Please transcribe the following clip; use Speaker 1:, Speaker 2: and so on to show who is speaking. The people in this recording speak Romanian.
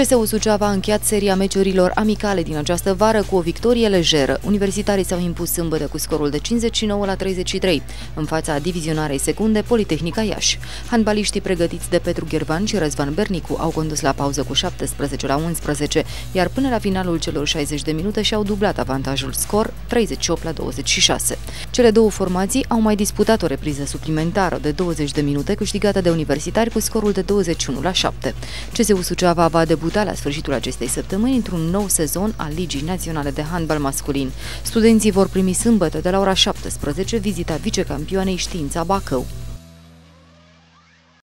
Speaker 1: CSU Suceava a încheiat seria meciurilor amicale din această vară cu o victorie lejeră. Universitarii s-au impus sâmbătă cu scorul de 59 la 33, în fața divizionarei secunde Politehnica Iași. Handbaliștii pregătiți de Petru Ghervan și Răzvan Bernicu au condus la pauză cu 17 la 11, iar până la finalul celor 60 de minute și-au dublat avantajul scor 38 la 26. Cele două formații au mai disputat o repriză suplimentară de 20 de minute câștigată de universitari cu scorul de 21 la 7. CSU Suceava va debuta la sfârșitul acestei săptămâni într-un nou sezon al Ligii Naționale de Handbal Masculin. Studenții vor primi sâmbătă de la ora 17 vizita vicecampioanei Știința Bacău.